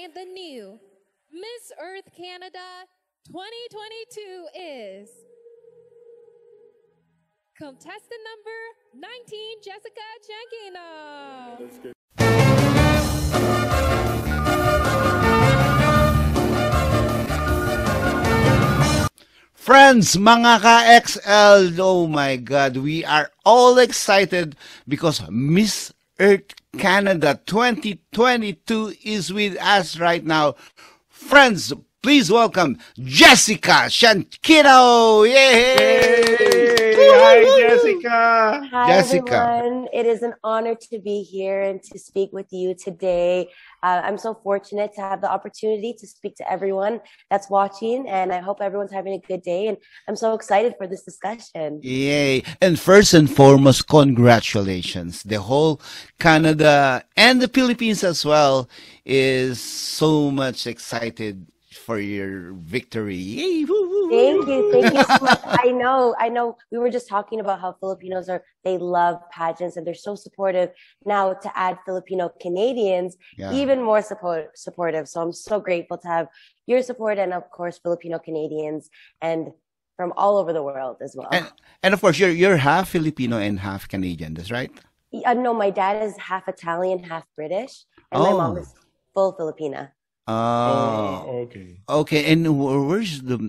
And the new Miss Earth Canada 2022 is contestant number 19, Jessica Cianchino. Friends, mga ka-XL, oh my God, we are all excited because Miss Earth Canada 2022 is with us right now. Friends, please welcome Jessica Cianchino! Yay! Hi, Jessica. Hi, Jessica. everyone. It is an honor to be here and to speak with you today. Uh, I'm so fortunate to have the opportunity to speak to everyone that's watching, and I hope everyone's having a good day. And I'm so excited for this discussion. Yay. And first and foremost, congratulations. The whole Canada and the Philippines as well is so much excited for your victory. Yay. Woo, woo, woo. Thank you, thank you so much. I know, I know. We were just talking about how Filipinos are they love pageants and they're so supportive. Now to add Filipino Canadians, Yeah. even more support supportive. So I'm so grateful to have your support and of course Filipino Canadians and from all over the world as well. And, and of course, you're, you're half Filipino and half Canadian, that's right? Uh, no, my dad is half Italian, half British, and my mom Oh. is full Filipina. Oh. Oh, okay. Okay, and where's the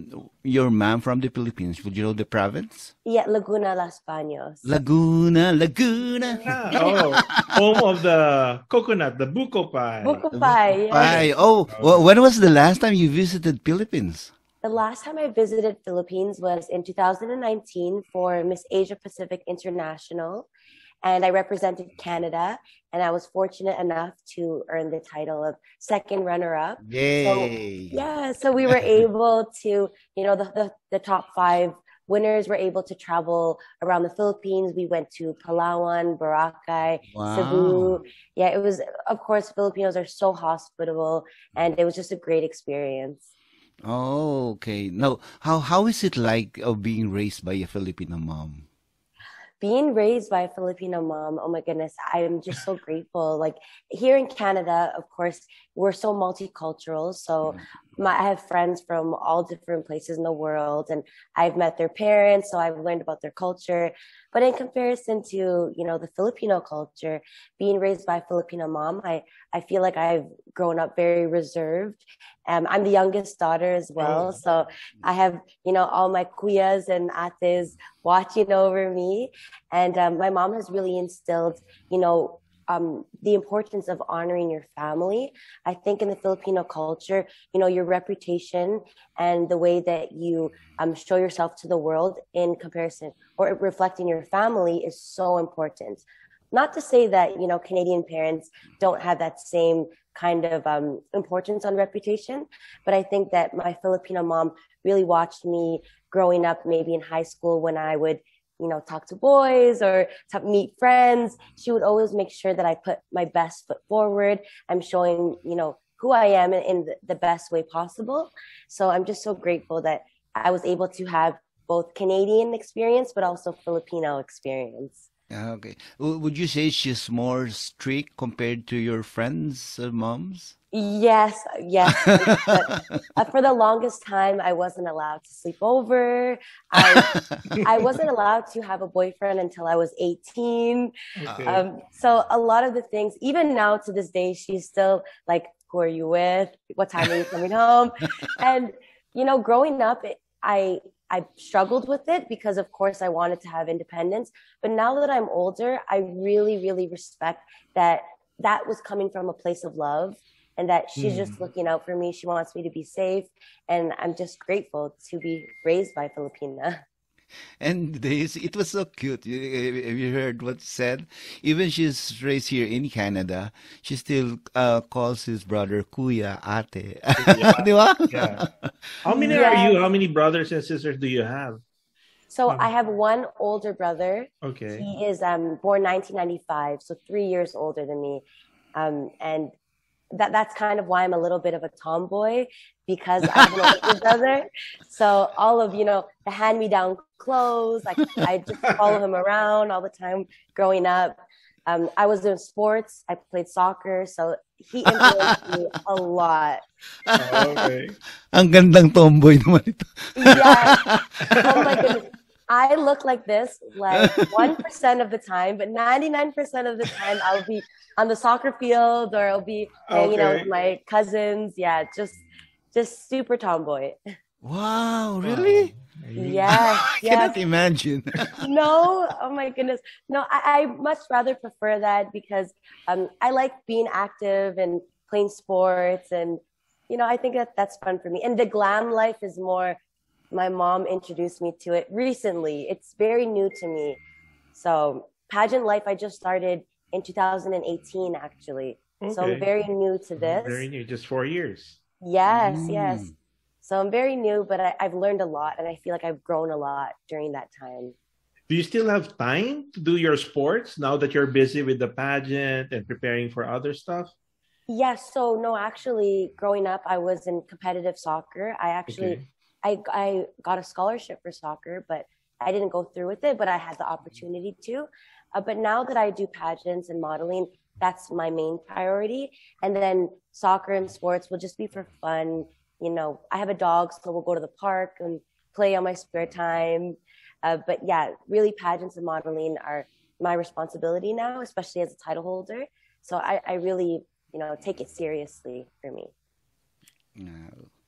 your mom from the Philippines? Would you know the province? Yeah, Laguna, Los Baños. Laguna, Laguna. Ah, oh, home of the coconut, the buko pie. Buko pie. yeah. Ay, oh, wh- when was the last time you visited Philippines? The last time I visited Philippines was in 2019 for Miss Asia Pacific International, and I represented Canada. And I was fortunate enough to earn the title of second runner-up. Yay! Yeah, so we were able to, you know, the, the, the top five winners were able to travel around the Philippines. We went to Palawan, Boracay, Wow. Cebu. Yeah, it was, of course, Filipinos are so hospitable, and it was just a great experience. Oh, okay. Now, how how is it like of being raised by a Filipino mom? Being raised by a Filipino mom, oh my goodness, I am just so grateful. Like here in Canada, of course, we're so multicultural. So mm-hmm. my, I have friends from all different places in the world and I've met their parents. So I've learned about their culture. But in comparison to, you know, the Filipino culture, being raised by a Filipino mom, I, I feel like I've grown up very reserved. Um, I'm the youngest daughter as well. Oh. So I have, you know, all my kuyas and ates watching over me. And um, my mom has really instilled, you know, um, the importance of honoring your family. I think in the Filipino culture, you know, your reputation and the way that you um, show yourself to the world in comparison or reflecting your family is so important. Not to say that, you know, Canadian parents don't have that same kind of um, importance on reputation, but I think that my Filipino mom really watched me growing up, maybe in high school when I would you know, talk to boys or meet friends. She would always make sure that I put my best foot forward. I'm showing, you know, who I am in, the best way possible. So I'm just so grateful that I was able to have both Canadian experience, but also Filipino experience. Ah, Okay. Would you say she's more strict compared to your friends' uh, moms? Yes, yes. but uh, for the longest time, I wasn't allowed to sleep over. I, I wasn't allowed to have a boyfriend until I was 18. Okay. Um, so a lot of the things, even now to this day, she's still like, "Who are you with? What time are you coming home?" And you know, growing up, it, I I struggled with it because, of course, I wanted to have independence. But now that I'm older, I really, really respect that that was coming from a place of love. And that she's just mm. looking out for me. She wants me to be safe. And I'm just grateful to be raised by Filipina. And this, it was so cute. You- Have you heard what said? Even she's raised here in Canada, she still uh, calls his brother Kuya, Ate. Di ba? yeah. How many Yes. are you? How many brothers and sisters do you have? So Um, I have one older brother Okay. He is um, born 1995, so three years older than me. Um, and that that's kind of why I'm a little bit of a tomboy because I have an older brother. So all of you know the hand me down clothes, like I just follow him around all the time growing up. Um, I was doing sports. I played soccer, so he influenced me a lot. Okay. Ang gandang tomboy naman ito. Yeah. Oh my goodness. I look like this like 1% of the time, but 99% of the time I'll be on the soccer field or I'll be hanging out with my cousins. Yeah, just just super tomboy. Wow, really? Yeah. I yes. cannot imagine. no oh my goodness no I, I much rather prefer that because um, i like being active and playing sports and you know i think that that's fun for me and the glam life is more my mom introduced me to it recently it's very new to me so pageant life i just started in 2018 actually Okay. so i'm very new to this Very new, just four years. yes Mm. yes so i'm very new but I, i've learned a lot and i feel like i've grown a lot during that time Do you still have time to do your sports now that you're busy with the pageant and preparing for other stuff? Yes. So no, actually, growing up, I was in competitive soccer. I actually, I I got a scholarship for soccer, but I didn't go through with it. But I had the opportunity to. Uh, but now that I do pageants and modeling, that's my main priority. And then soccer and sports will just be for fun. You know, I have a dog, so we'll go to the park and play on my spare time. Uh, but yeah, really, pageants and modeling are my responsibility now, especially as a title holder. So I, I really, you know, take it seriously for me.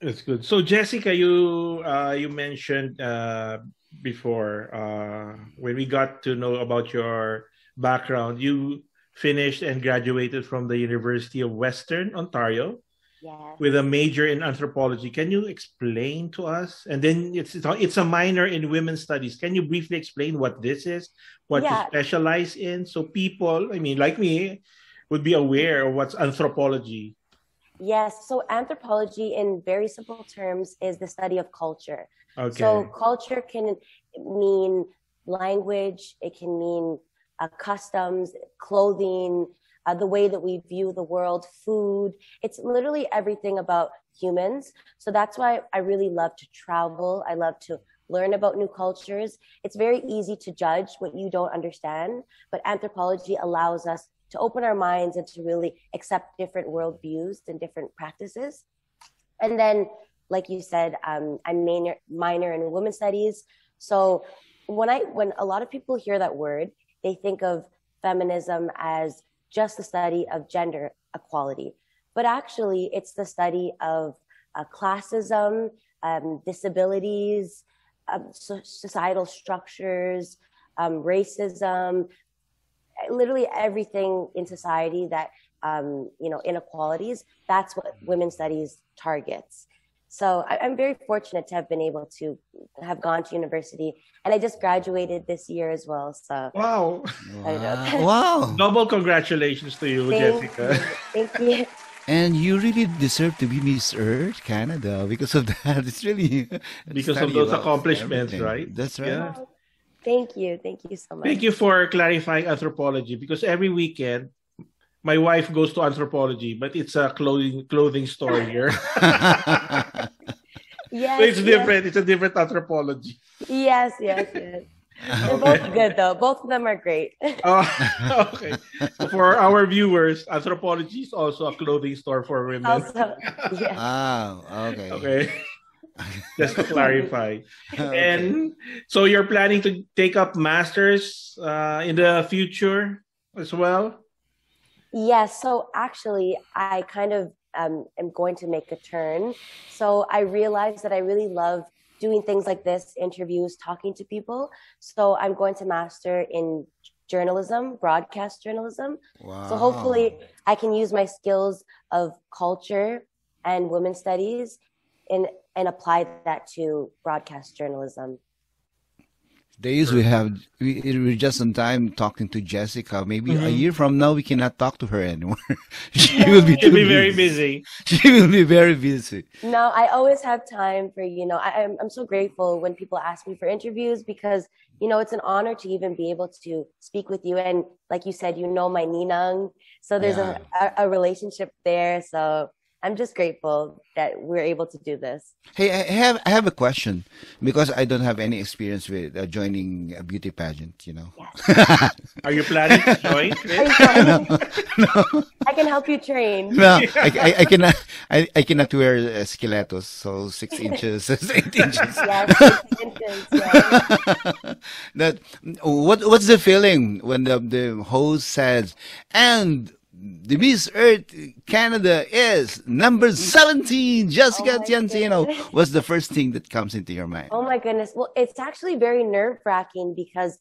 That's good. So Jessica, you uh, you mentioned uh, before uh, when we got to know about your background, you finished and graduated from the University of Western Ontario Yeah. with a major in anthropology. Can you explain to us? And then it's it's a minor in women's studies. Can you briefly explain what this is, what you specialize in, so people, I mean, like me, would be aware of what's anthropology? Yes. So anthropology, in very simple terms, is the study of culture. Okay. So culture can mean language. It can mean uh, customs, clothing, uh, the way that we view the world, food. It's literally everything about humans. So that's why I really love to travel. I love to learn about new cultures. It's very easy to judge what you don't understand, but anthropology allows us to open our minds and to really accept different worldviews and different practices. And then, like you said, um, I'm minor, minor in women's studies. So when I when a lot of people hear that word, they think of feminism as just the study of gender equality, but actually, it's the study of uh, classism, um, disabilities, um, so- societal structures, um, racism, literally everything in society that um, you know inequalities. That's what women's studies targets. So I, I'm very fortunate to have been able to have gone to university, and I just graduated this year as well. So wow. Wow. wow. Double congratulations to you, thank Jessica. you, thank you. And you really deserve to be Miss Earth Canada because of that. It's really Because of those accomplishments, everything. right? That's right. Yeah. Thank you, thank you so much. Thank you for clarifying anthropology because every weekend my wife goes to anthropology, but it's a clothing clothing store here. Yes, so it's yes, different. It's a different anthropology. Yes, yes, yes. They're Okay. both good though. Both of them are great. Oh, okay. So for our viewers, anthropology is also a clothing store for women. also, yeah. Ah, okay. Okay. Just to clarify. Okay. And so you're planning to take up masters uh, in the future as well? Yes. So actually, I kind of um, am going to make a turn. So I realized that I really love doing things like this, interviews, talking to people. So I'm going to master in journalism, broadcast journalism. Wow. So hopefully, I can use my skills of culture and women's studies and and apply that to broadcast journalism. Days we have we we're just on time talking to Jessica. Maybe a Mhm. year from now we cannot talk to her anymore. she will be You'll too be very busy. She will be very busy. No, I always have time for, you know, I, I'm, I'm so grateful when people ask me for interviews because, you know, it's an honor to even be able to speak with you. And like you said, you know my ninang. So there's Yeah. a, a, a relationship there. So I'm just grateful that we're able to do this. Hey, I have I have a question because I don't have any experience with uh, joining a beauty pageant. You know. Yes. Are you planning to join? Are you trying? I can help you train. No, I, I, I cannot. I, I cannot wear uh, stilettos, so six inches, eight inches. Yes, six inches, yes. that what what's the feeling when the the host says and the Miss Earth Canada is number mm-hmm. 17, Jessica Oh Cianchino. goodness. What's the first thing that comes into your mind? Oh my goodness. Well, it's actually very nerve wracking because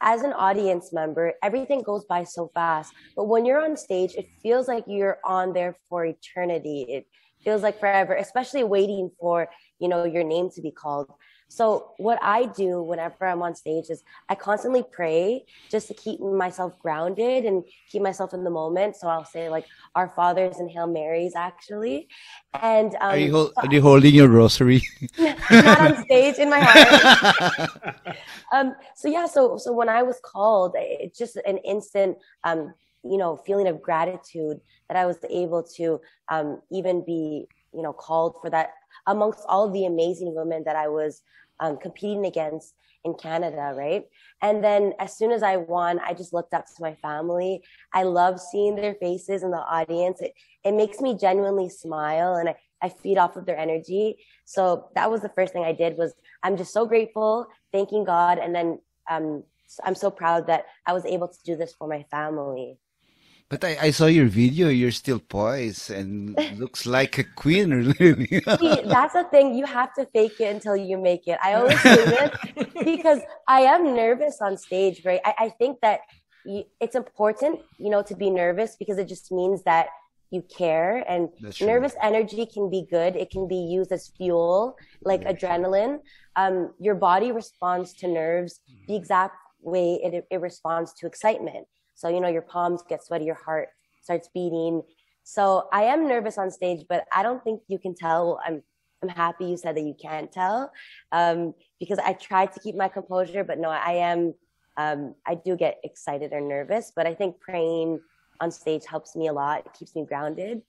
as an audience member, everything goes by so fast. But when you're on stage, it feels like you're on there for eternity. It feels like forever, especially waiting for, you know, your name to be called. So what I do whenever I'm on stage is I constantly pray just to keep myself grounded and keep myself in the moment. So I'll say like our fathers and Hail Marys actually. And um, Are you, hol- are you holding your rosary? not on stage in my heart. um, so yeah, so so when I was called, it's just an instant, um, you know, feeling of gratitude that I was able to um, even be, you know, called for that amongst all the amazing women that I was um, competing against in Canada, right? And then as soon as I won, I just looked up to my family. I love seeing their faces in the audience. It it makes me genuinely smile and I, I feed off of their energy. So that was the first thing I did was I'm just so grateful, thanking God, and then um, I'm so proud that I was able to do this for my family. But I, I saw your video. You're still poised and looks like a queen, really. See, that's the thing. You have to fake it until you make it. I always say this because I am nervous on stage, right? I, I think that it's important, you know, to be nervous because it just means that you care and nervous energy can be good. It can be used as fuel, like adrenaline. Um, your body responds to nerves the exact way it, it responds to excitement. So, you know, your palms get sweaty, your heart starts beating. So I am nervous on stage, but I don't think you can tell. I'm, I'm happy you said that you can't tell, um, because I tried to keep my composure, but no, I am, um, I do get excited or nervous, but I think praying on stage helps me a lot. It keeps me grounded.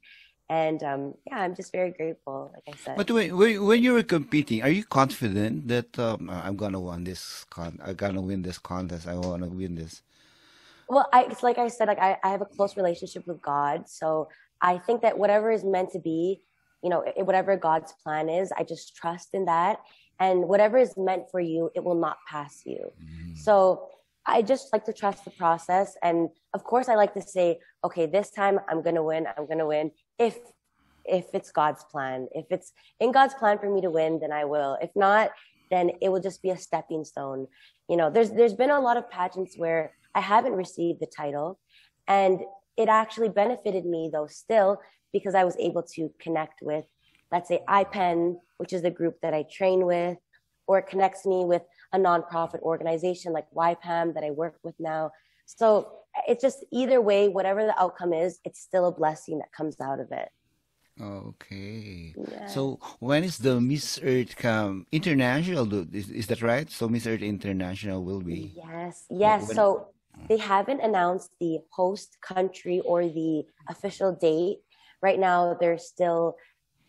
And, um, yeah, I'm just very grateful, like I said. But when, when when you were competing, are you confident that um, I'm gonna win this con? I'm gonna win this contest. I wanna win this. Well, I, it's like I said, like I, I have a close relationship with God. So I think that whatever is meant to be, you know, i- whatever God's plan is, I just trust in that. And whatever is meant for you, it will not pass you. Mm-hmm. So I just like to trust the process. And of course, I like to say, okay, this time I'm going to win. I'm going to win. If, if it's God's plan, if it's in God's plan for me to win, then I will. If not, then it will just be a stepping stone. You know, there's, there's been a lot of pageants where I haven't received the title and it actually benefited me though still because I was able to connect with, let's say IPEN, which is the group that I train with, or it connects me with a nonprofit organization like YPAM that I work with now. So it's just either way, whatever the outcome is, it's still a blessing that comes out of it. Okay. Yeah. So when is the Miss Earth come international? Is, is that right? So Miss Earth International will be. Yes, yes. when- So they haven't announced the host country or the official date. Right now, there's still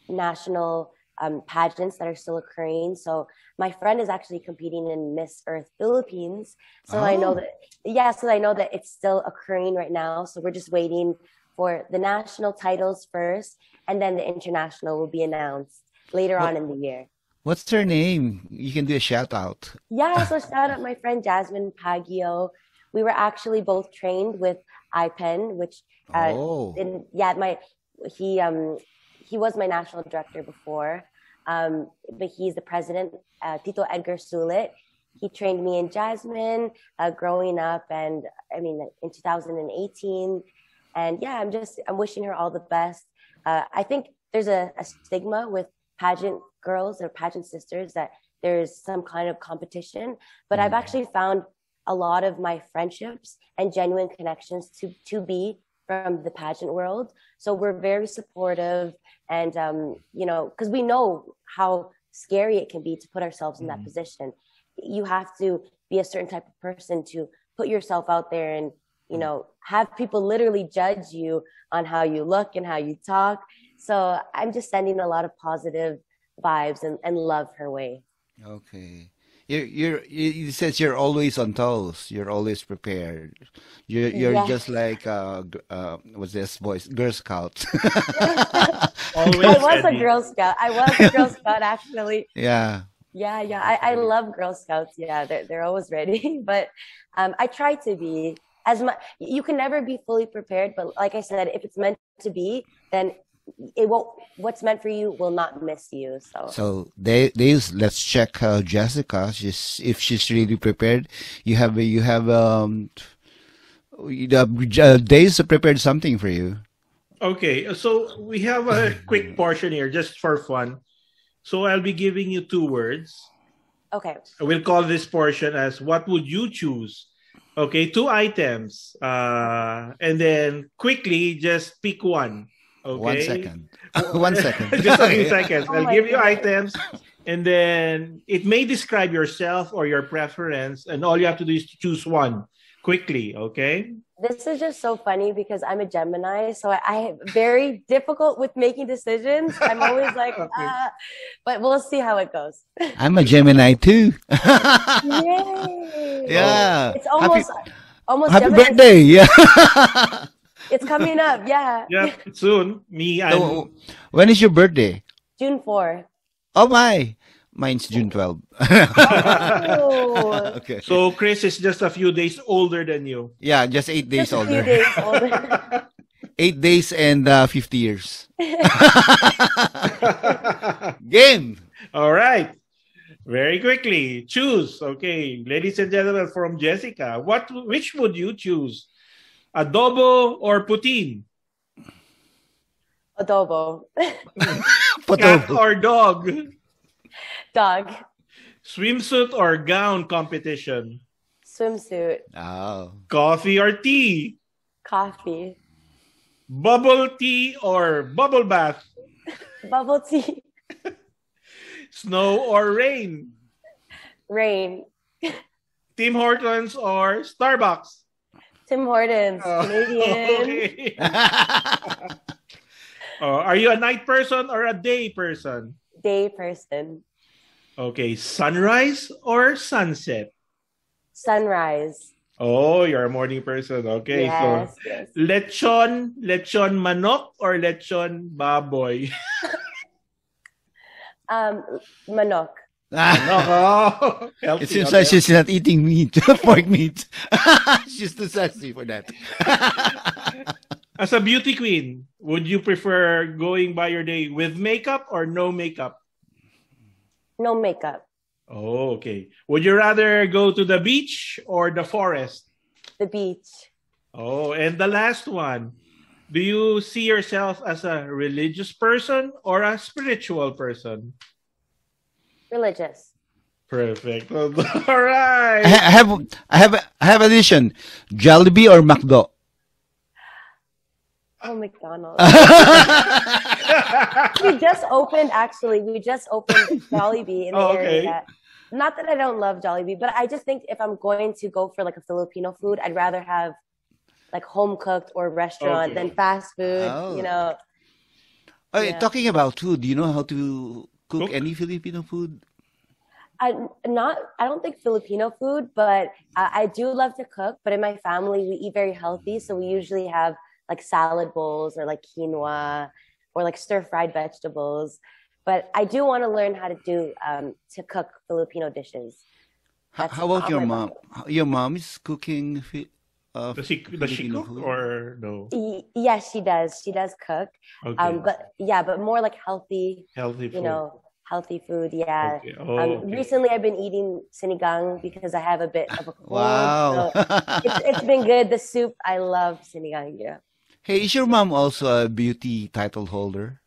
national um, pageants that are still occurring. So my friend is actually competing in Miss Earth Philippines. So I know Oh. that, yeah, so I know that it's still occurring right now. So we're just waiting for the national titles first, and then the international will be announced later on in the year. What's her name? You can do a shout out. Yeah, so shout out my friend Jasmine Paguio. We were actually both trained with IPEN, which uh, oh. and yeah, my he um he was my national director before, um, but he's the president, uh, Tito Edgar Sulit. He trained me in Jasmine uh, growing up, and I mean in 2018, and yeah, I'm just I'm wishing her all the best. Uh, I think there's a, a stigma with pageant girls or pageant sisters that there's some kind of competition, but I've actually found a lot of my friendships and genuine connections to to be from the pageant world. So we're very supportive, and um, you know, because we know how scary it can be to put ourselves in that position. You have to be a certain type of person to put yourself out there and you know have people literally judge you on how you look and how you talk. So I'm just sending a lot of positive vibes and, and love her way. Okay. You're, you're, you- it says you're always on toes. You're always prepared. You're, you're Yes. just like, uh, uh, what's this voice? Girl Scout. Always I was a. Girl Scout. I was a Girl Scout actually. yeah. Yeah, yeah. I, I love Girl Scouts. Yeah, they're they're always ready. But um, I try to be as much. You can never be fully prepared, but like I said, if it's meant to be, then it won't. What's meant for you will not miss you. So, So they, Days, let's check uh, Jessica. She's if she's really prepared. You have you have um, the uh, Days prepared something for you. Okay, so we have a quick portion here just for fun. So I'll be giving you two words. okay, We'll call this portion as what would you choose? Okay, two items. Uh and then quickly just pick one. Okay. One second. One second. just a few seconds. Oh I'll my give you goodness. items and then it may describe yourself or your preference and all you have to do is to choose one quickly, okay? this is just so funny because I'm a Gemini, so I, I very difficult with making decisions. I'm always like, Okay. ah, but we'll see how it goes. I'm a Gemini too. Yay! yeah. It's almost almost Happy Gemini. birthday. Yeah. It's coming up. Yeah. Yeah, soon. Me and So, when is your birthday? June 4. Oh my. Mine's June 12. Oh, okay. so Chris is just a few days older than you. Yeah, just eight days just older. days older. Eight days and uh, 50 years. Game. All right. Very quickly, choose. Okay, ladies and gentlemen, from Jessica, what which would you choose? Adobo or poutine? Adobo. Cat Photo. or dog? Dog. Swimsuit or gown competition? Swimsuit. Oh. Coffee or tea? Coffee. Bubble tea or bubble bath? Bubble tea. Snow or rain? Rain. Tim Hortons or Starbucks? Tim Hortons. Oh, Canadian. Oh, are you a night person or a day person? Day person. Okay, sunrise or sunset? Sunrise. Oh, you're a morning person. Okay, yes. so yes. lechon, lechon manok or lechon baboy? Um, manok. No, It seems like she's not eating meat, pork meat. she's too sexy for that. As a beauty queen, would you prefer going by your day with makeup or no makeup? No makeup. Oh, okay. Would you rather go to the beach or the forest? The beach. Oh, and the last one. Do you see yourself as a religious person or a spiritual person? Religious. Perfect. All right. I right. I have I have I have addition. Jollibee or McDo? Oh, McDonald's. we just opened, actually, we just opened Jollibee in the Oh, okay. area. Not that I don't love Jollibee, but I just think if I'm going to go for like a Filipino food, I'd rather have like home cooked or restaurant Okay. than fast food. Oh. You know, Hey, Yeah. Talking about food, do you know how to cook, Cook? any Filipino food? I not I don't think Filipino food, but I, I do love to cook. But in my family, we eat very healthy, so we usually have like salad bowls or like quinoa or like stir fried vegetables. But I do want to learn how to do um, to cook Filipino dishes. How, That's how about your my mom? Your mom is cooking fi- uh, Does she, does she cook food? or no? Y- yes, she does. She does cook. Okay. Um, but yeah, but more like healthy, Healthy food. you know, healthy food. Yeah. Okay. Oh, Um, okay. Recently, I've been eating sinigang because I have a bit of a cold. Wow. so it's, it's been good. The soup, I love sinigang. Yeah. hey, is your mom also a beauty title holder?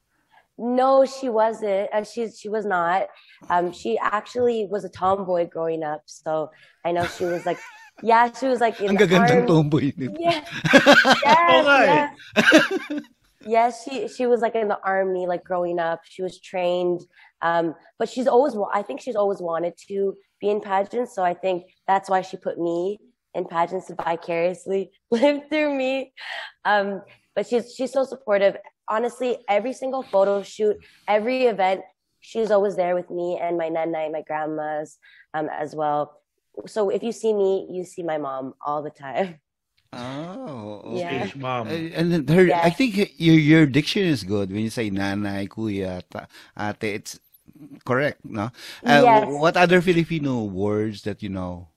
No, she wasn't. Uh, she she was not. Um, she actually was a tomboy growing up. So I know she was like, yeah, she was like in Ang the gagandang army. tomboy nito. Yeah. Yes, Okay. yes. yes, she she was like in the army, like growing up. She was trained, um, but she's always. I think she's always wanted to be in pageants. So I think that's why she put me in pageants to vicariously live through me. Um, but she's she's so supportive honestly, every single photo shoot, every event, she's always there with me and my nanay, my grandmas, um, as well. So if you see me, you see my mom all the time. Oh, Yeah. okay. Stage mom. Uh, and her, Yeah. I think your your diction is good when you say nanay, kuya, ta, ate. It's correct, no? Uh, Yes. What other Filipino words that you know?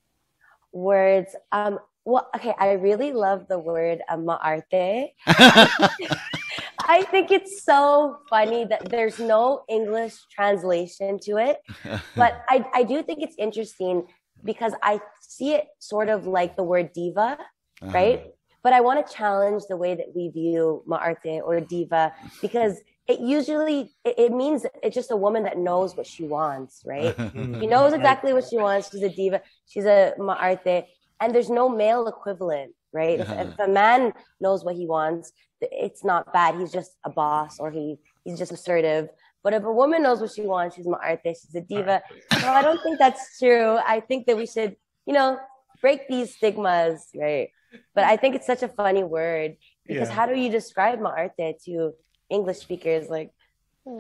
Words. Um. Well, okay. I really love the word um, maarte. I think it's so funny that there's no English translation to it. but I, I do think it's interesting because I see it sort of like the word diva, Uh-huh. right? But I want to challenge the way that we view maarte or diva because it usually it, it means it's just a woman that knows what she wants, right? Mm. She knows exactly what she wants. She's a diva. She's a maarte, and there's no male equivalent, right? If, Uh-huh. if a man knows what he wants, it's not bad. He's just a boss, or he he's just assertive. But if a woman knows what she wants, she's maarte. She's a diva. So I don't think that's true. I think that we should, you know, break these stigmas, right? But I think it's such a funny word because Yeah. how do you describe maarte to English speakers? Like,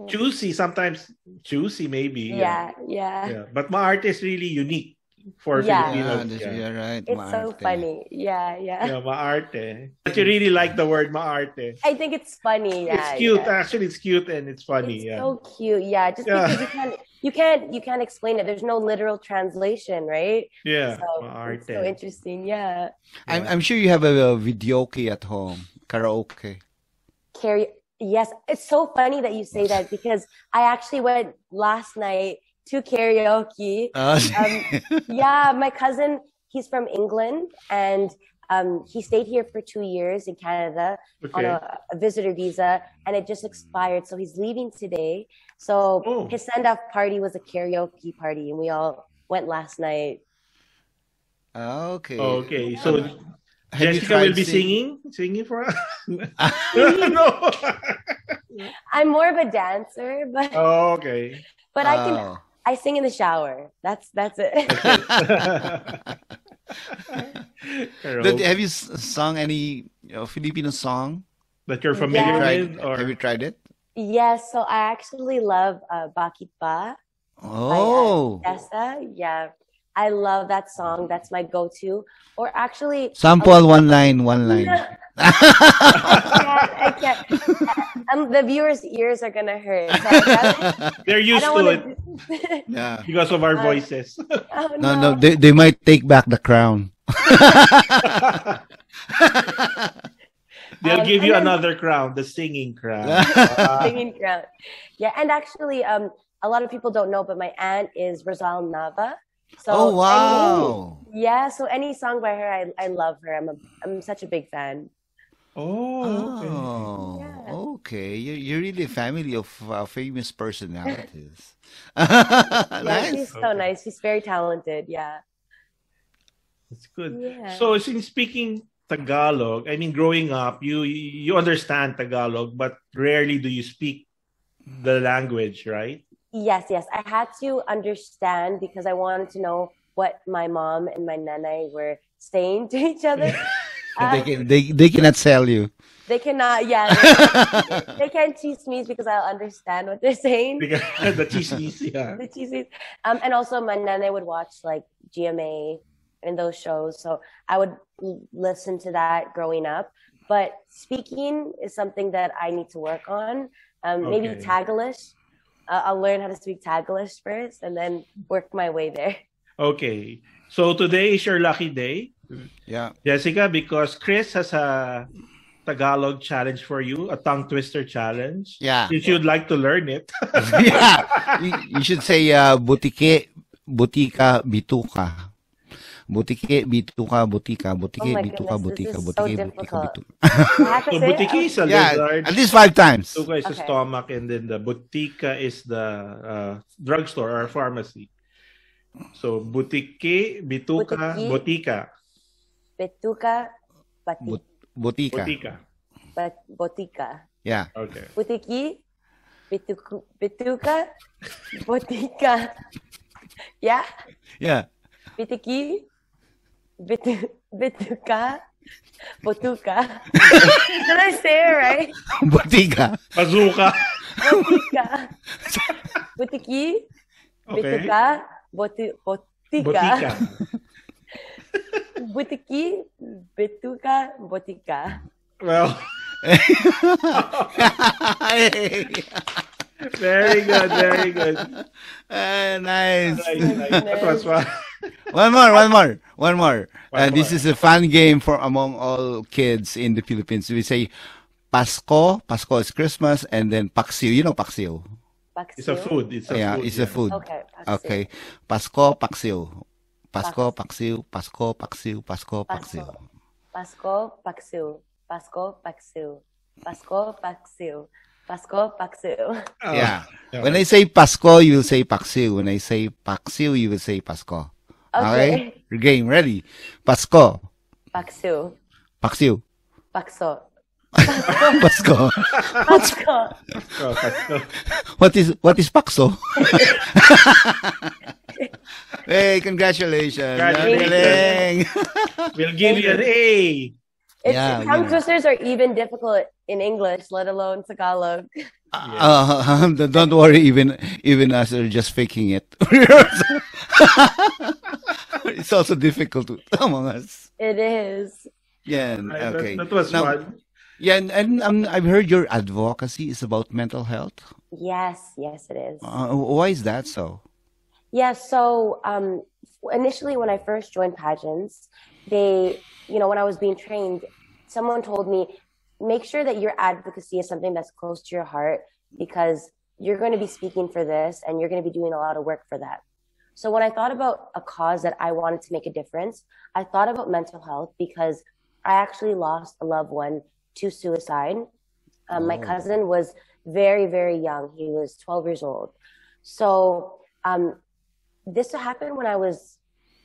Juicy, sometimes juicy maybe. yeah, yeah. Yeah. But maarte is really unique for Yeah. Ah, yeah, Filipinos. that's, Yeah. you're right. It's so funny. Yeah, yeah. Yeah, maarte. But you really like the word maarte. I think it's funny. Yeah, it's cute. yeah. Actually, it's cute and it's funny. It's yeah. so cute. Yeah, just Yeah. because you can't, you can't, you can't explain it. There's no literal translation, right? yeah. So maarte. it's so interesting. Yeah. I'm, I'm sure you have a, a videoke at home, karaoke. Carry. Yes, it's so funny that you say that because I actually went last night to karaoke. Uh, Um, yeah, my cousin, he's from England and um, he stayed here for two years in Canada on a, a visitor visa and it just expired. So he's leaving today. So Oh. his send off party was a karaoke party and we all went last night. okay. Okay. So Have Jessica will be sing- singing, singing for us. no. I'm more of a dancer, but oh, okay. but I can Oh. I sing in the shower. That's that's it. Did- have you sung any you know, Filipino song? that you're familiar Yeah. Tried- with, or have you tried it? yes, so I actually love uh, Bakit Ba Oh, by uh, Tessa. Yeah. I love that song. That's my go-to. Or actually, sample one line, one line. I can't. I can't. Um, the viewers' ears are gonna hurt. So they're used don't to it to. yeah. because of our Uh, voices. oh, No, no, they, they might take back the crown. They'll Um, give you then- another crown, the singing crown. Singing crowd. Yeah, and actually, um, a lot of people don't know, but my aunt is Roselle Nava. So oh, any- wow. yeah, so any song by her, I, I love her. I'm a, I'm such a big fan. Oh, okay. Oh, Yeah. okay. You're, you're really a family of uh, famous personalities. Yeah, nice. she's so Okay. nice. She's very talented. Yeah. That's good. Yeah. So, since speaking Tagalog, I mean, growing up, you you understand Tagalog, but rarely do you speak the language, right? Yes, yes. I had to understand because I wanted to know what my mom and my nanay were saying to each other. they Uh, can they, they cannot sell you. they cannot, yeah, they, they can't tease me because I'll understand what they're saying. Because the chismis, yeah. the cheesies. Um, and also my nana would watch like GMA and those shows, so I would l- listen to that growing up. But speaking is something that I need to work on. Um, maybe Okay. Taglish. Uh, I'll learn how to speak Taglish first, and then work my way there. Okay. So today is your lucky day, Yeah. Jessica, because Chris has a Tagalog challenge for you, a tongue twister challenge. Yeah. If you'd like to learn it. yeah. You, you should say uh, butike, butika, bituka. Butike, bituka, butika, butike, Oh bituka, goodness, this butika, is so butike, butika, bituka. I have to so say it? butiki is a Yeah, lizard. at least five times. Tuka is the Okay. stomach, and then the butika is the uh, drugstore or pharmacy. So butiki, bituka, Butiki. Botika, Betuka, bati, But, butika. botika. bat, botika. Yeah. Okay. Butiki, bituku, bituka, botika. Yeah? Yeah. Bitiki, bitu, bituka, Botuka. Did I say it right? Botiga. Bazooka. Botika. Butiki. Okay. Bituka. Botu, botika. Botika. Butiki. Bituka. Botika. Well, very good, very good. Ah, nice. Nice, nice. That was fun. One more, one more, one more. One Uh, this more. is a fun game for among all kids in the Philippines. We say Pasko, Pasko is Christmas, and then Paksiw. You know Paksiw? Paksiw. It's a food. It's a yeah, food. it's a food. Okay. Paksiw. Okay. Pasko, Paksiw. Pasko, Paksiw, Pasko, Paksiw, Pasko, Paksiw. Pasko. Paksiw. Pasko. Paksiw. Pasko. Paksiw. Pasko. Paksiw. Oh, Yeah. yeah. When I say Pasko, you will say Paksiw. When I say Paksiw, you will say Pasko. Okay? Game ready. Pasko, Paksiw. Paksiw, Pakso. Pasko. Pasko. Oh, Pasko. What is what is Pakso? hey, congratulations. Congratulations. We'll give you an A. It's, Yeah, tongue yeah. twisters are even difficult in English, let alone Tagalog. Uh, don't worry, even even us are just faking it. it's also difficult to, among us. It is. Yeah. That- Okay. That, was Now, fun. Yeah, and, and um, I've heard your advocacy is about mental health. Yes, yes, it is. Uh, why is that so? Yeah, so um, initially when I first joined pageants, they, you know, when I was being trained, someone told me, make sure that your advocacy is something that's close to your heart because you're going to be speaking for this and you're going to be doing a lot of work for that. So when I thought about a cause that I wanted to make a difference, I thought about mental health because I actually lost a loved one to suicide. Um, My Oh. cousin was very, very young. He was 12 years old. So um, this happened when I was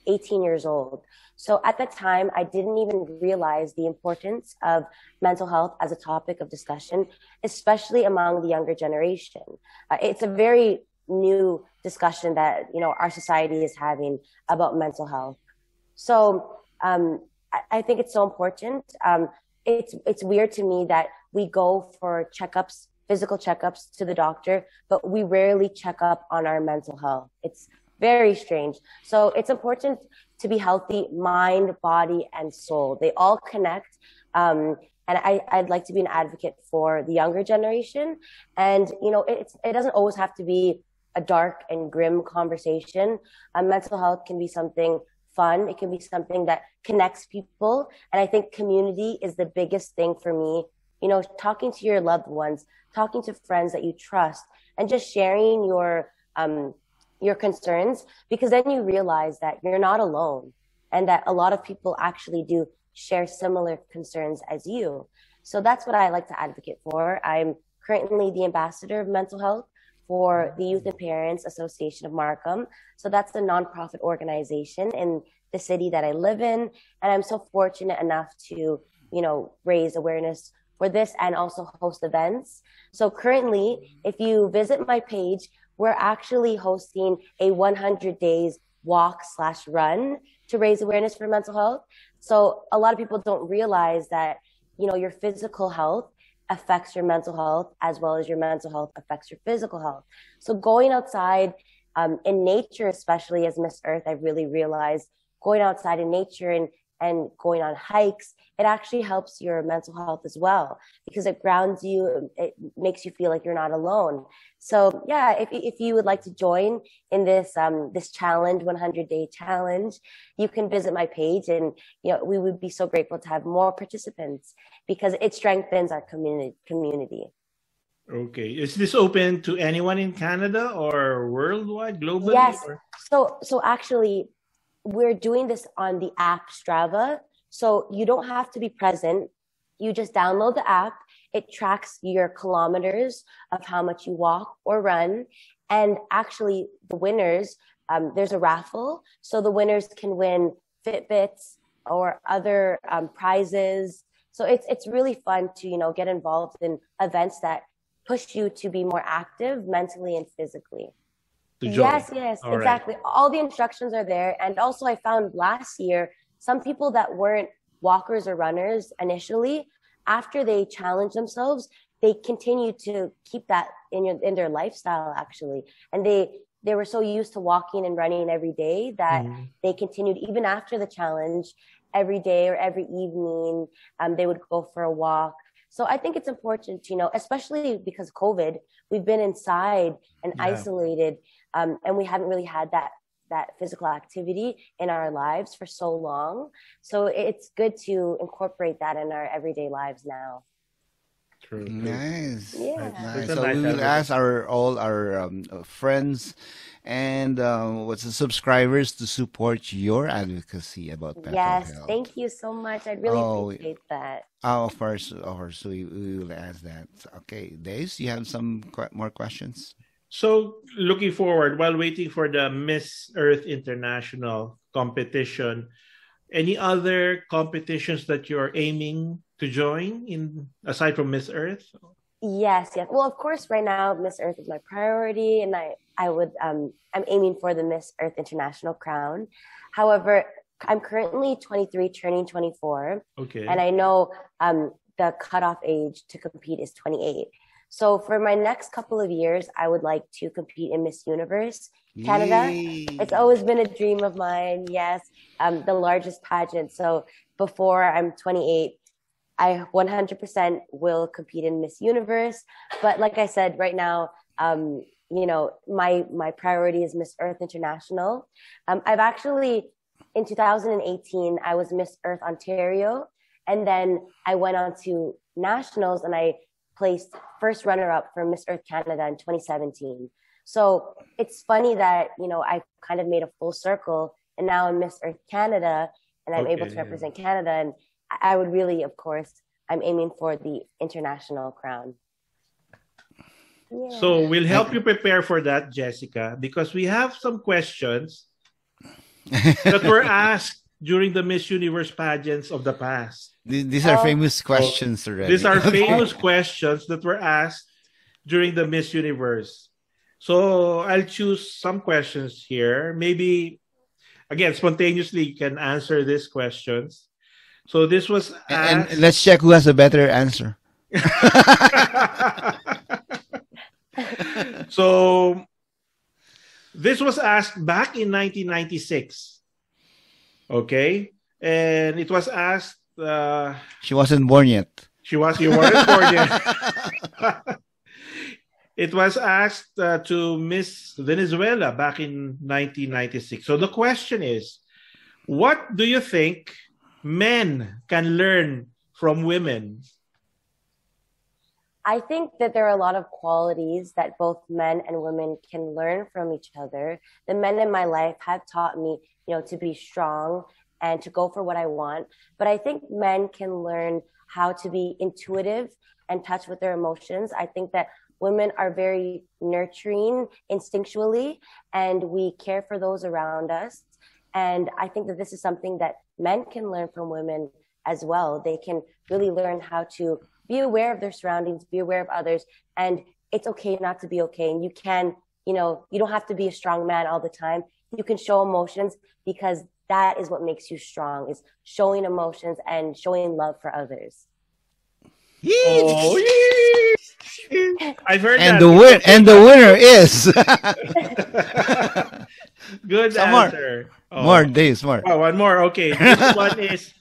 18 years old. So at the time, I didn't even realize the importance of mental health as a topic of discussion, especially among the younger generation. Uh, it's a very new discussion that you know our society is having about mental health. So um, I, I think it's so important. Um, it's it's weird to me that we go for checkups, physical checkups to the doctor, but we rarely check up on our mental health. It's very strange. So it's important to be healthy, mind, body, and soul. They all connect. Um, and I, I'd like to be an advocate for the younger generation. And you know, it's, it doesn't always have to be a dark and grim conversation. Uh, mental health can be something fun. It can be something that connects people. And I think community is the biggest thing for me. You know, talking to your loved ones, talking to friends that you trust, and just sharing your um, your concerns, because then you realize that you're not alone, and that a lot of people actually do share similar concerns as you. So that's what I like to advocate for. I'm currently the ambassador of mental health for the Youth and Parents Association of Markham. So that's a nonprofit organization in the city that I live in. And I'm so fortunate enough to, you know, raise awareness for this and also host events. So currently, if you visit my page, we're actually hosting a 100 days walk slash run to raise awareness for mental health. So a lot of people don't realize that, you know, your physical health affects your mental health as well as your mental health affects your physical health. So going outside um, in nature, especially as Miss Earth, I've really realized going outside in nature and and going on hikes, it actually helps your mental health as well because it grounds you. It makes you feel like you're not alone. So yeah, if if you would like to join in this um, this challenge, 100 day challenge, you can visit my page, and you know we would be so grateful to have more participants because it strengthens our community community. Okay. Is this open to anyone in Canada or worldwide, globally? Yes. or- So so actually, we're doing this on the app Strava. So you don't have to be present. You just download the app. It tracks your kilometers of how much you walk or run. And actually, the winners, um, there's a raffle. So the winners can win Fitbits or other um, prizes. So it's it's really fun to you know get involved in events that push you to be more active mentally and physically. To join? Yes, yes, All right. exactly. All the instructions are there. And also, I found last year some people that weren't walkers or runners initially, after they challenge themselves, they continue to keep that in your, in their lifestyle actually, and they they were so used to walking and running every day that mm. they continued even after the challenge every day or every evening um, they would go for a walk so i think it's important you know especially because covid we've been inside and yeah. isolated um, and we haven't really had that that physical activity in our lives for so long so it's good to incorporate that in our everyday lives now True. Nice. Yeah. Nice. So nice we will ask our all our um, friends and uh, what's the subscribers to support your advocacy about mental yes, health. thank you so much. I'd really oh, appreciate that. Oh, of course, of course, we, we will ask that. Okay, Days, you have some qu- more questions? So, looking forward, while waiting for the Miss Earth International competition, any other competitions that you're aiming to join in aside from Miss Earth? Yes, yes. Well, of course, right now Miss Earth is my priority, and I I would um I'm aiming for the Miss Earth International crown. However, I'm currently 23, turning 24. Okay. And I know um the cutoff age to compete is 28. So for my next couple of years, I would like to compete in Miss Universe Canada. Yay. It's always been a dream of mine. Yes, um, the largest pageant. So before I'm 28, I 100% will compete in Miss Universe. But like I said, right now, um, you know, my my priority is Miss Earth International. Um, I've actually in 2018 I was Miss Earth Ontario, and then I went on to nationals and I placed first runner up for Miss Earth Canada in 2017. So it's funny that you know I kind of made a full circle, and now I'm Miss Earth Canada, and I'm okay, able to represent. Canada and I would really, of course, I'm aiming for the international crown. Yeah. So we'll help you prepare for that, Jessica, because we have some questions that were asked during the Miss Universe pageants of the past. These are oh. famous oh. questions already. These are famous questions that were asked during the Miss Universe. So I'll choose some questions here. Maybe, again, spontaneously, you can answer these questions. So this was asked... and, let's check who has a better answer. so this was asked back in 1996. Okay, and it was asked. Uh, she wasn't born yet. She was. You weren't born yet. it was asked uh, to Miss Venezuela back in 1996. So the question is, what do you think men can learn from women? I think that there are a lot of qualities that both men and women can learn from each other. The men in my life have taught me, you know, to be strong and to go for what I want. But I think men can learn how to be intuitive and touch with their emotions. I think that women are very nurturing instinctually and we care for those around us. And I think that this is something that men can learn from women as well. They can really learn how to be aware of their surroundings, be aware of others, and it's okay not to be okay. And you can, you know, you don't have to be a strong man all the time. You can show emotions because that is what makes you strong is showing emotions and showing love for others. Oh, I've heard and that. the win and the winner is good Some answer. More, oh. more days, more. Oh, one more. Okay, this one is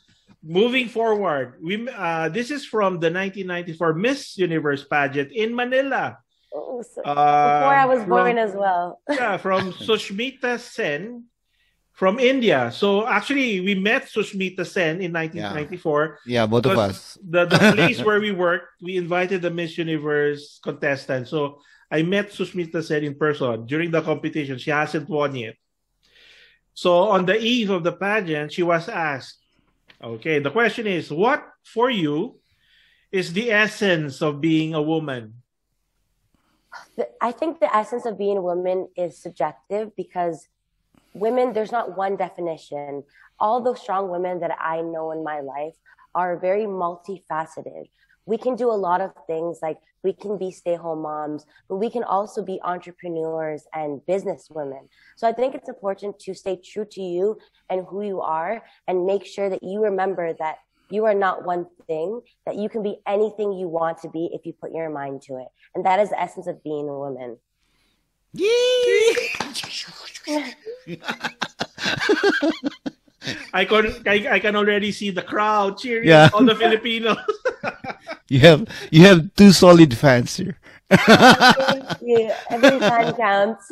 moving forward. We uh, this is from the 1994 Miss Universe pageant in Manila. Oh, so uh, before I was born as well. yeah, from Sushmita Sen from India. So actually, we met Sushmita Sen in 1994. Yeah, yeah both of us. The, the place where we worked, we invited the Miss Universe contestant. So I met Sushmita Sen in person during the competition. She hasn't won yet. So on the eve of the pageant, she was asked, okay, the question is, what for you is the essence of being a woman? I think the essence of being a woman is subjective because women, there's not one definition. All those strong women that I know in my life are very multifaceted. We can do a lot of things like we can be stay home moms, but we can also be entrepreneurs and business women. So I think it's important to stay true to you and who you are and make sure that you remember that you are not one thing, that you can be anything you want to be if you put your mind to it. And that is the essence of being a woman. I can I, I can already see the crowd cheering Yeah. all the Filipinos. You have you have two solid fans here. Thank you. Every fan counts.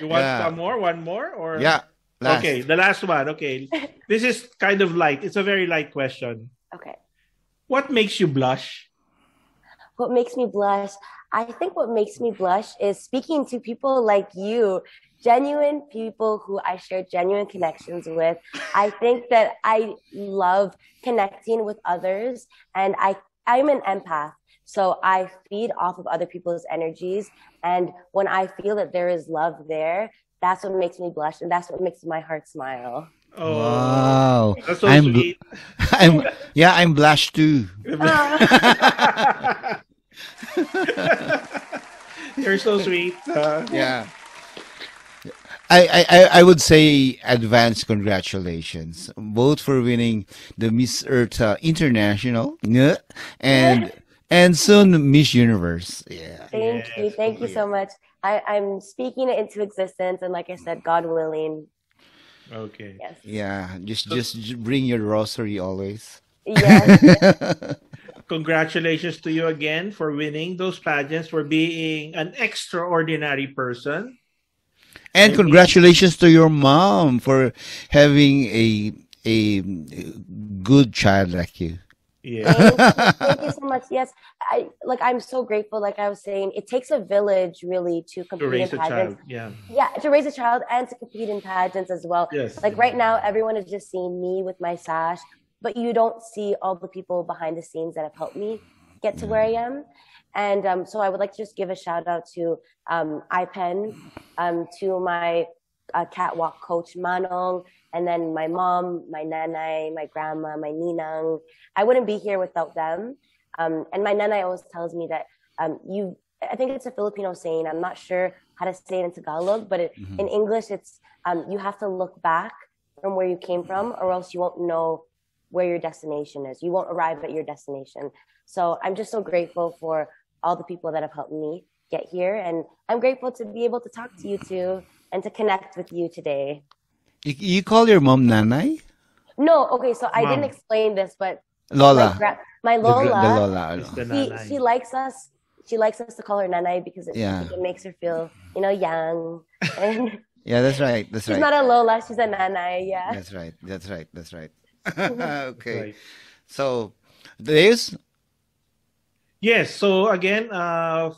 You want Yeah. some more? One more? Or yeah. last. Okay, the last one. Okay. This is kind of light. It's a very light question. Okay. What makes you blush? What makes me blush? I think what makes me blush is speaking to people like you, genuine people who I share genuine connections with. I think that I love connecting with others and I, I'm an empath. So I feed off of other people's energies. And when I feel that there is love there, that's what makes me blush and that's what makes my heart smile. Oh, Wow. that's so I'm sweet. I'm yeah, I'm blushed too. You're so sweet. Uh, Yeah. I, I, I- I would say advance congratulations, both for winning the Miss Earth uh, International yeah, and and soon Miss Universe. Yeah. Thank you. Thank you so much. I, I'm speaking it into existence. And like I said, God willing. okay. Yes. Yeah. Just just bring your rosary always. Yes. Congratulations to you again for winning those pageants, for being an extraordinary person. And congratulations to your mom for having a a good child like you. Yeah. Thank you. Thank you so much. Yes. I like I'm so grateful. Like I was saying, it takes a village really to to compete raise in a pageants. child. Yeah. Yeah, to raise a child and to compete in pageants as well. Yes. Like right now, everyone is just seeing me with my sash, but you don't see all the people behind the scenes that have helped me get to where I am. And um, so I would like to just give a shout out to um, iPen, um, to my uh, catwalk coach Manong, and then my mom, my nanay, my grandma, my ninang. I wouldn't be here without them. Um, and my nanay always tells me that um, you, I think it's a Filipino saying, I'm not sure how to say it in Tagalog, but it, in English, it's um, you have to look back from where you came from, or else you won't know where your destination is. You won't arrive at your destination. So I'm just so grateful for all the people that have helped me get here. And I'm grateful to be able to talk to you two and to connect with you today. You, you call your mom Nanay? No, okay, so I didn't explain this, but my, Lola. gra- my Lola, the Lola. She, she likes us. She likes us to call her Nanay because it, Yeah. it makes her feel, you know, young. And Yeah, that's right. That's she's right. not a Lola, she's a Nanay. Yeah. That's right. That's right. That's right. Mm-hmm. okay. Right. So, this Yes. So again, uh,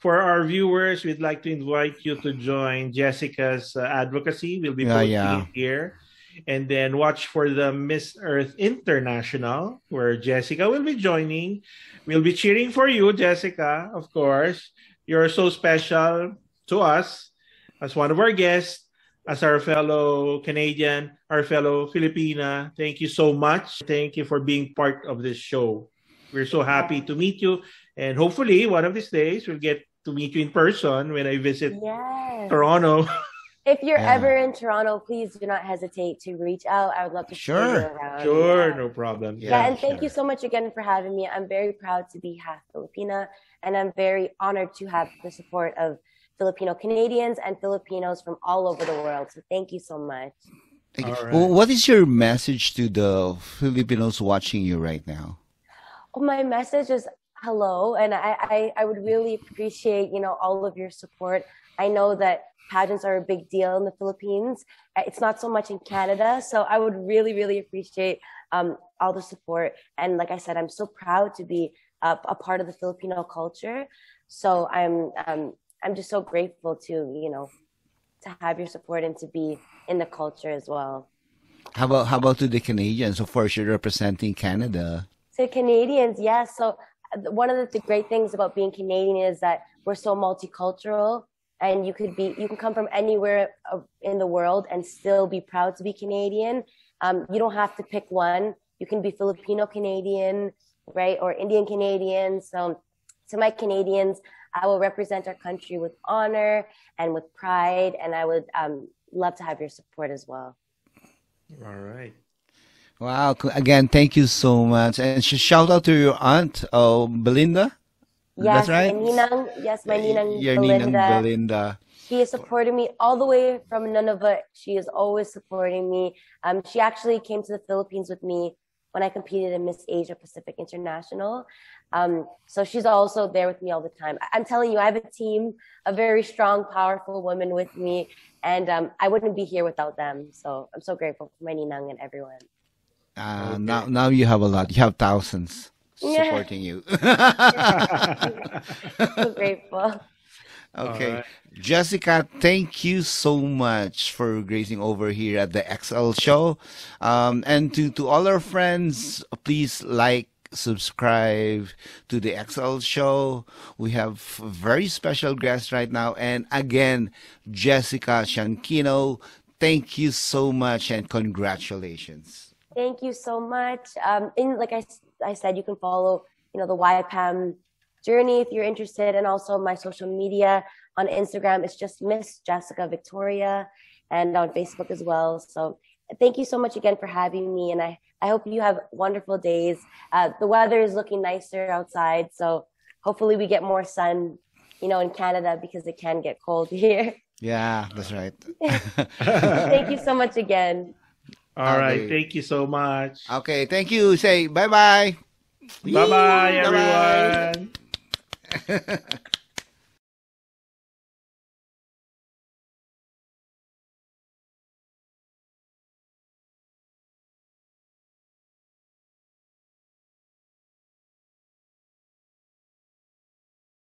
for our viewers, we'd like to invite you to join Jessica's uh, advocacy. We'll be Yeah, posting yeah. it here. And then watch for the Miss Earth International, where Jessica will be joining. We'll be cheering for you, Jessica, of course. You're so special to us as one of our guests, as our fellow Canadian, our fellow Filipina. Thank you so much. Thank you for being part of this show. We're so happy to meet you. And hopefully, one of these days, we'll get to meet you in person when I visit Yes. Toronto. If you're Yeah. ever in Toronto, please do not hesitate to reach out. I would love to show Sure. you around. sure, Yeah. no problem. Yeah, Yeah, and thank you so much again for having me. I'm very proud to be half Filipina, and I'm very honored to have the support of Filipino Canadians and Filipinos from all over the world. So thank you so much. Thank you. All right. Well, what is your message to the Filipinos watching you right now? My message is hello, and I, I, I would really appreciate you know all of your support. I know that pageants are a big deal in the Philippines. It's not so much in Canada, so I would really really appreciate um, all the support. And like I said, I'm so proud to be a, a part of the Filipino culture. So I'm um, I'm just so grateful to you know to have your support and to be in the culture as well. How about how about to the Canadians? Of course, you're representing Canada. To Canadians, yes. So uh, one of the th- great things about being Canadian is that we're so multicultural, and you could be you can come from anywhere in the world and still be proud to be Canadian. Um, you don't have to pick one. You can be Filipino Canadian, right, or Indian Canadian. So, to my Canadians, I will represent our country with honor and with pride, and I would um, love to have your support as well. All right. Wow. Again, thank you so much. And shout out to your aunt, oh, Belinda. Yes, That's right. my ninang, yes, my ninang Your Belinda. Ninang Belinda. She has supported me all the way from Nunavut. She is always supporting me. Um, she actually came to the Philippines with me when I competed in Miss Asia Pacific International. Um, so she's also there with me all the time. I- I'm telling you, I have a team, a very strong, powerful woman with me, and um, I wouldn't be here without them. So I'm so grateful for my ninang and everyone. Uh, Now, now you have a lot. You have thousands Yeah. supporting you. so grateful. Okay. right. Jessica, thank you so much for gracing over here at the XL show. Um, and to, to all our friends, please like, subscribe to the XL show. We have a very special guest right now. And again, Jessica Cianchino, thank you so much and congratulations. Thank you so much. Um, and like I, I said, you can follow, you know, the YPAM journey if you're interested, and also my social media on Instagram. It's just Miss Jessica Victoria, and on Facebook as well. So thank you so much again for having me, and I, I hope you have wonderful days. Uh, the weather is looking nicer outside, so hopefully we get more sun, you know, in Canada because it can get cold here. Yeah, that's right. thank you so much again. All right. Okay. Thank you so much. Okay, thank you. Say bye bye. Bye bye, everyone.